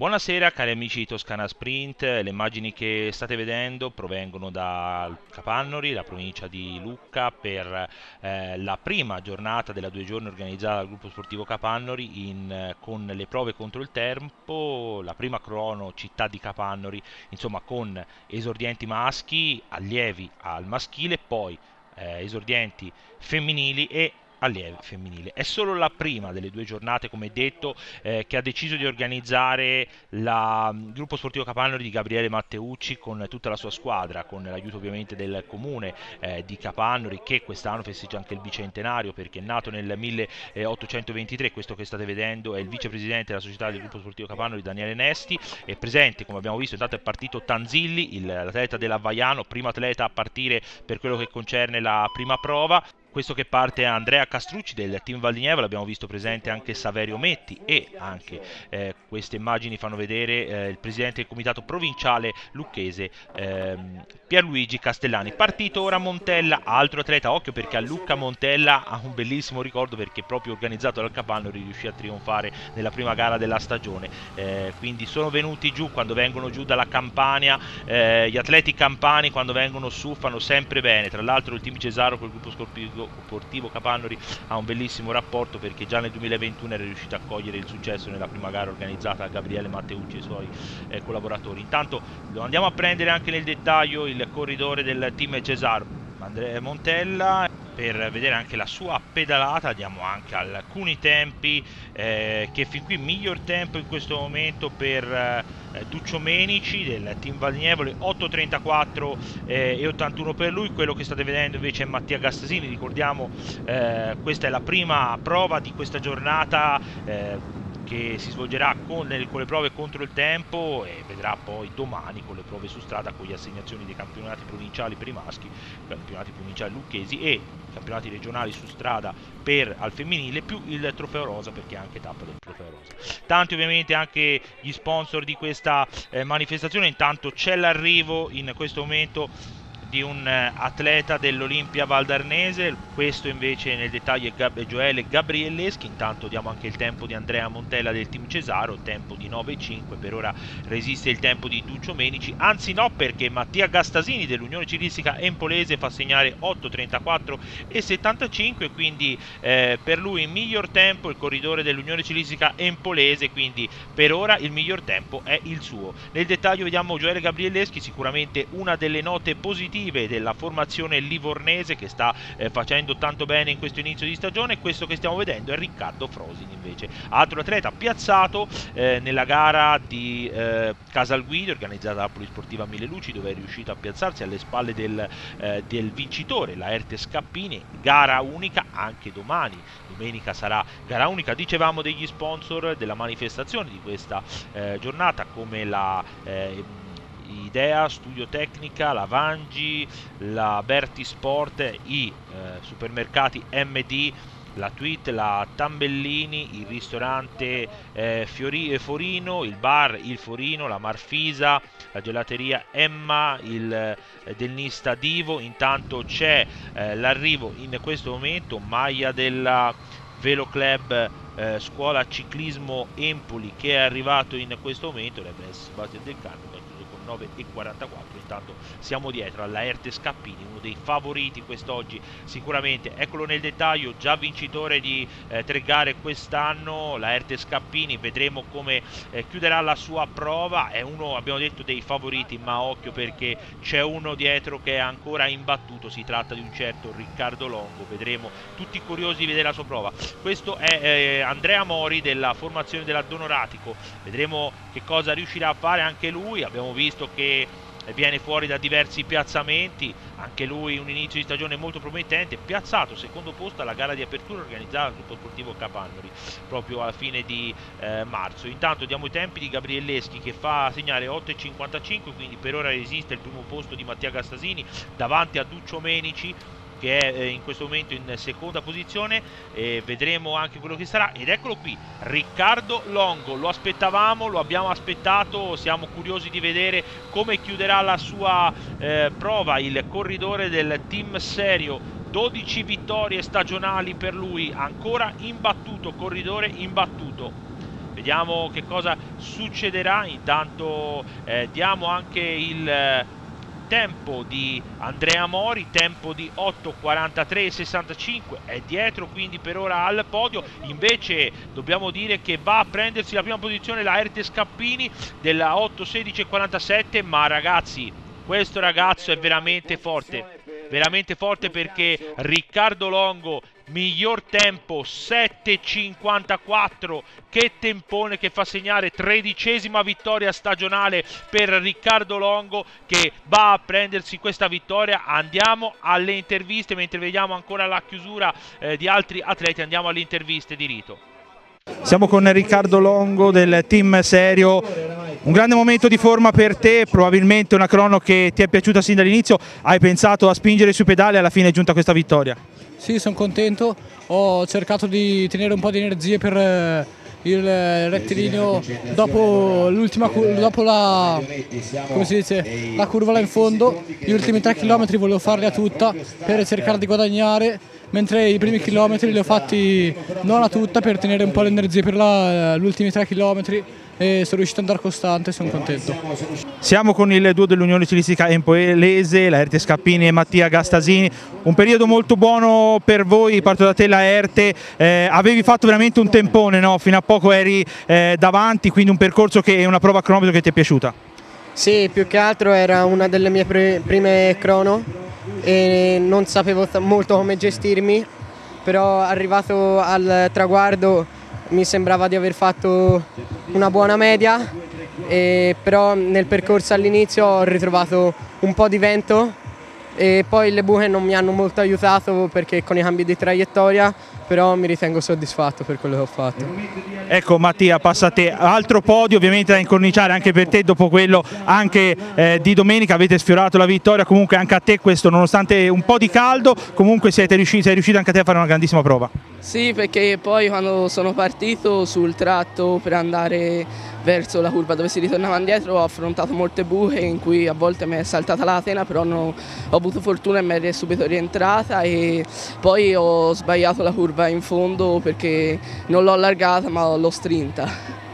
Buonasera cari amici di Toscana Sprint, le immagini che state vedendo provengono da Capannori, la provincia di Lucca, per eh, la prima giornata della due giorni organizzata dal gruppo sportivo Capannori in, con le prove contro il tempo, la prima crono città di Capannori, insomma con esordienti maschi, allievi al maschile, poi eh, esordienti femminili e allieve femminile. È solo la prima delle due giornate, come detto, eh, che ha deciso di organizzare la, il gruppo sportivo Capannori di Gabriele Matteucci con tutta la sua squadra, con l'aiuto ovviamente del comune eh, di Capannori che quest'anno festeggia anche il bicentenario perché è nato nel 1823, questo che state vedendo è il vicepresidente della società del gruppo sportivo Capannori Daniele Nesti, è presente come abbiamo visto intanto è partito Tanzilli, l'atleta dell'Avaiano, primo atleta a partire per quello che concerne la prima prova, questo che parte Andrea Castrucci del team Valdinieva, l'abbiamo visto presente anche Saverio Metti e anche eh, queste immagini fanno vedere eh, il presidente del comitato provinciale lucchese ehm, Pierluigi Castellani. Partito ora Montella, altro atleta, occhio perché a Lucca Montella ha un bellissimo ricordo perché proprio organizzato dal Capanno riuscì a trionfare nella prima gara della stagione. Eh, quindi sono venuti giù quando vengono giù dalla Campania, eh, gli atleti campani quando vengono su fanno sempre bene. Tra l'altro il team Cesaro col gruppo sportivo Capannori ha un bellissimo rapporto perché già nel 2021 era riuscito a cogliere il successo nella prima gara organizzata da Gabriele Matteucci e i suoi eh, collaboratori. Intanto lo andiamo a prendere anche nel dettaglio il corridore del team Cesaro, Andrea Montella per vedere anche la sua pedalata. Diamo anche alcuni tempi eh, che fin qui miglior tempo in questo momento per eh, Duccio Menici del team Valdinievole 8.34 eh, e 81 per lui. Quello che state vedendo invece è Mattia Gastasini ricordiamo eh, questa è la prima prova di questa giornata eh, che si svolgerà con le, con le, prove contro il tempo e vedrà poi domani con le prove su strada con le assegnazioni dei campionati provinciali per i maschi, campionati provinciali lucchesi e campionati regionali su strada per al femminile più il trofeo rosa perché è anche tappa del trofeo rosa. Tanti ovviamente anche gli sponsor di questa eh, manifestazione, intanto c'è l'arrivo in questo momento di un eh, atleta dell'Olimpia Valdarnese, questo invece nel dettaglio è Gab- Gioele Gabrielleschi, intanto diamo anche il tempo di Andrea Montella del team Cesaro, tempo di 9,5, per ora resiste il tempo di Duccio Menici, anzi no perché Mattia Gastasini dell'Unione Cilistica Empolese fa segnare 8,34 e 75, quindi eh, per lui il miglior tempo il corridore dell'Unione Cilistica Empolese, quindi per ora il miglior tempo è il suo. Nel dettaglio vediamo Gioele Gabrielleschi, sicuramente una delle note positive positive della formazione livornese che sta eh, facendo tanto bene in questo inizio di stagione. Questo che stiamo vedendo è Riccardo Frosin invece, altro atleta piazzato eh, nella gara di eh, Casalguido organizzata dalla Polisportiva Mille Luci dove è riuscito a piazzarsi alle spalle del, eh, del vincitore, la Erte Scappini, gara unica anche domani, domenica sarà gara unica, dicevamo degli sponsor della manifestazione di questa eh, giornata come la eh, Idea, Studio Tecnica, la Vangi, la Berti Sport, i eh, supermercati MD, la Tweet, la Tambellini, il ristorante eh, Fiori, Forino, il bar Il Forino, la Marfisa, la gelateria Emma, il eh, Delnista Divo. Intanto c'è eh, l'arrivo in questo momento, maglia della Velo Club eh, Scuola Ciclismo Empoli che è arrivato in questo momento, deve essere del cambio 9 e 44 intanto siamo dietro alla Erte Scappini uno dei favoriti quest'oggi. Sicuramente eccolo nel dettaglio già vincitore di eh, tre gare quest'anno la Erte Scappini vedremo come eh, chiuderà la sua prova. È uno abbiamo detto dei favoriti ma occhio perché c'è uno dietro che è ancora imbattuto si tratta di un certo Riccardo Longo. Vedremo tutti curiosi di vedere la sua prova. Questo è eh, Andrea Mori della formazione della Donoratico vedremo che cosa riuscirà a fare anche lui. Abbiamo visto visto che viene fuori da diversi piazzamenti, anche lui un inizio di stagione molto promettente, piazzato secondo posto alla gara di apertura organizzata dal gruppo sportivo Capannori proprio alla fine di eh, marzo. Intanto diamo i tempi di Gabrielleschi che fa segnare 8,55, quindi per ora resiste il primo posto di Mattia Gastasini davanti a Duccio Menici che è eh, in questo momento in seconda posizione e vedremo anche quello che sarà. Ed eccolo qui Riccardo Longo. Lo aspettavamo lo abbiamo aspettato siamo curiosi di vedere come chiuderà la sua eh, prova il corridore del team serio. 12 vittorie stagionali per lui ancora imbattuto corridore imbattuto. Vediamo che cosa succederà, intanto eh, diamo anche il tempo di Andrea Mori, tempo di 8.43.65, è dietro quindi per ora al podio, invece dobbiamo dire che va a prendersi la prima posizione la Erte Scappini della 8.16.47, ma ragazzi questo ragazzo è veramente forte, veramente forte perché Riccardo Longo miglior tempo 7.54 che tempone che fa segnare tredicesima vittoria stagionale per Riccardo Longo che va a prendersi questa vittoria. Andiamo alle interviste mentre vediamo ancora la chiusura eh, di altri atleti andiamo alle interviste di Rito. Siamo con Riccardo Longo del team Serio, un grande momento di forma per te, probabilmente una crono che ti è piaciuta sin dall'inizio, hai pensato a spingere sui pedali e alla fine è giunta questa vittoria? Sì, sono contento, ho cercato di tenere un po' di energie per eh, il rettilineo dopo, dopo la, dice, la curva là in fondo, gli ultimi 3 km volevo farli a tutta per cercare di guadagnare mentre i primi chilometri li ho fatti non a tutta per tenere un po' l'energia per gli ultimi 3 km e sono riuscito ad andare costante sono contento. Siamo con il duo dell'Unione Cilistica Empoelese, la Erte Scappini e Mattia Gastasini, un periodo molto buono per voi, parto da te la Erte, eh, avevi fatto veramente un tempone, no? fino a poco eri eh, davanti, quindi un percorso che è una prova cronometro che ti è piaciuta? Sì, più che altro era una delle mie prime crono e non sapevo molto come gestirmi, però arrivato al traguardo mi sembrava di aver fatto una buona media, però nel percorso all'inizio ho ritrovato un po' di vento e poi le buche non mi hanno molto aiutato perché con i cambi di traiettoria però mi ritengo soddisfatto per quello che ho fatto. Ecco Mattia, passa a te, altro podio ovviamente da incorniciare anche per te dopo quello anche eh, di domenica, avete sfiorato la vittoria, comunque anche a te questo nonostante un po' di caldo, comunque siete riusciti, sei riuscito anche a te a fare una grandissima prova. Sì, perché poi quando sono partito sul tratto per andare verso la curva dove si ritornava indietro ho affrontato molte buche in cui a volte mi è saltata la tena però ho avuto fortuna e mi è subito rientrata e poi ho sbagliato la curva in fondo perché non l'ho allargata ma l'ho strinta.